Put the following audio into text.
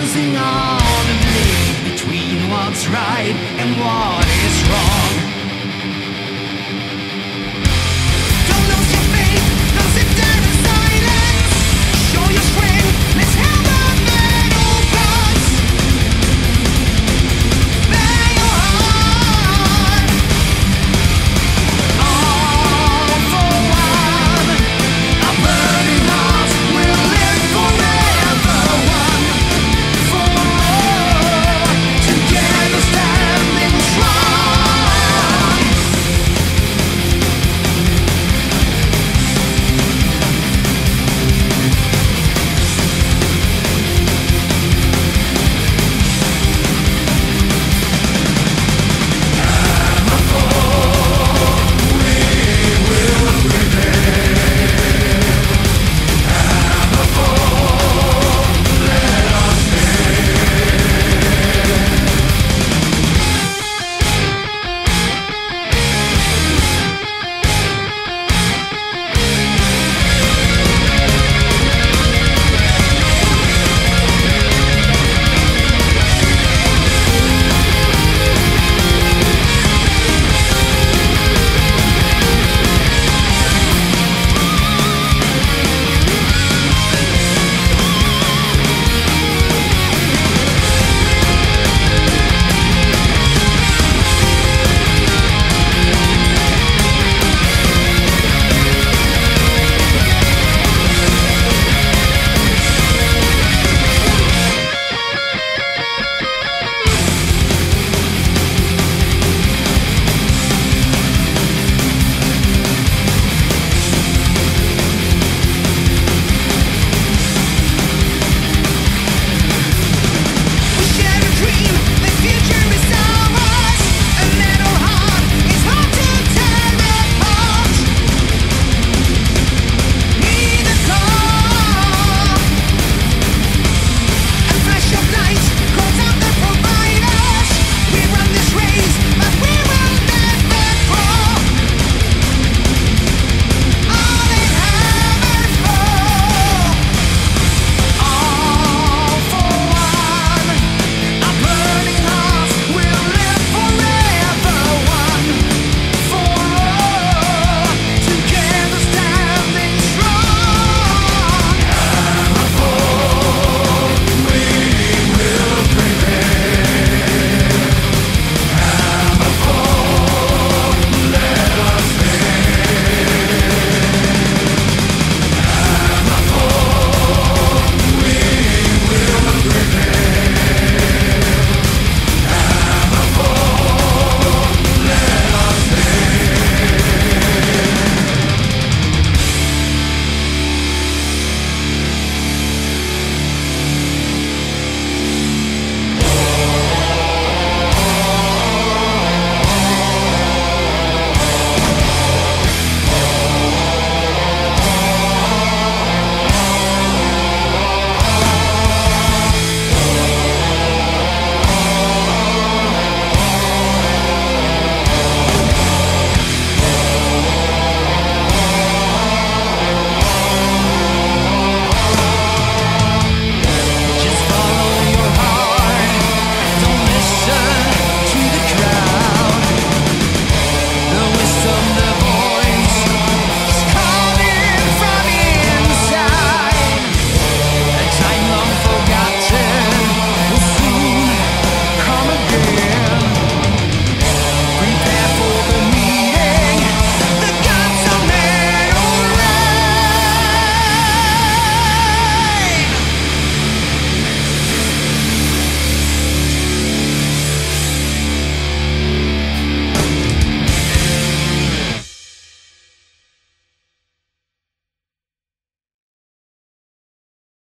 dancing on a dream between what's right and what is wrong.